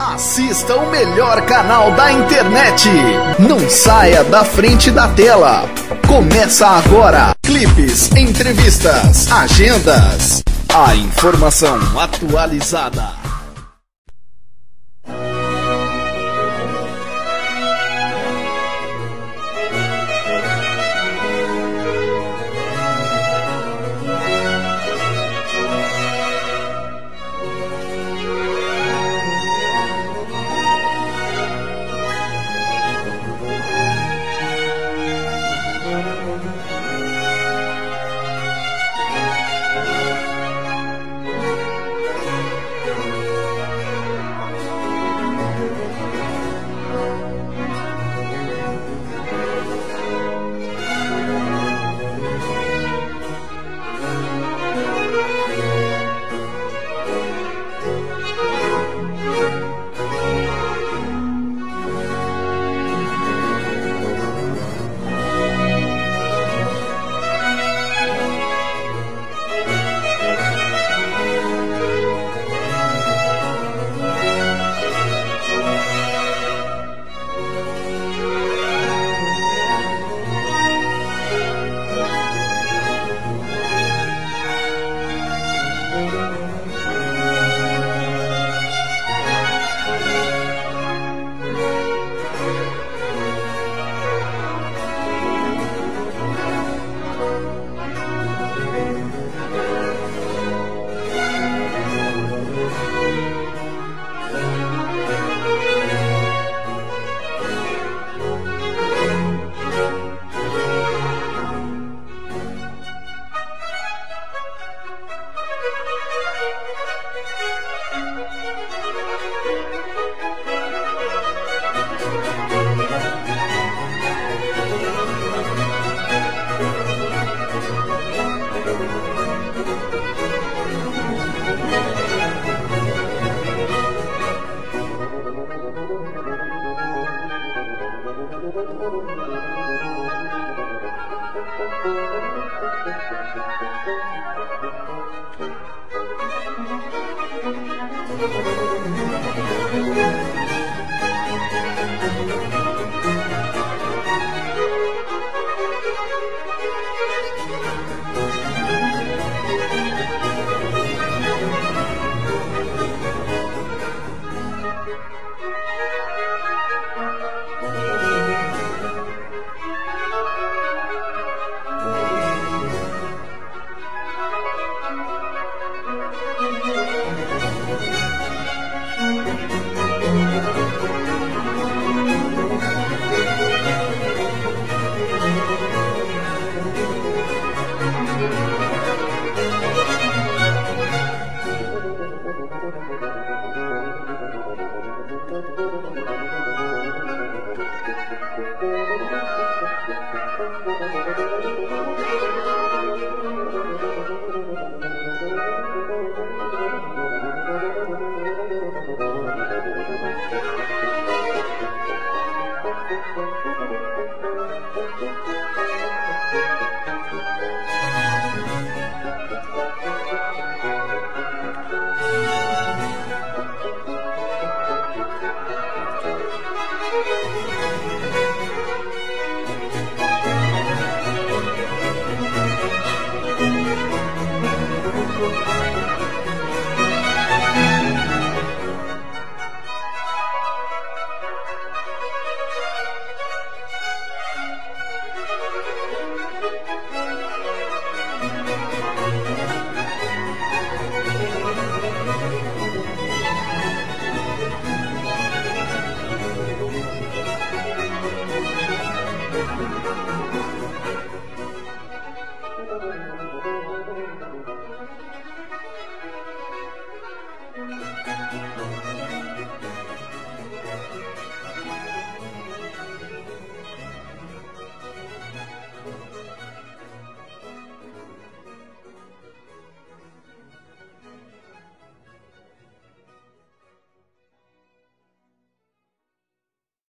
Assista o melhor canal da internet. Não saia da frente da tela. Começa agora. Clipes, entrevistas, agendas. A informação atualizada.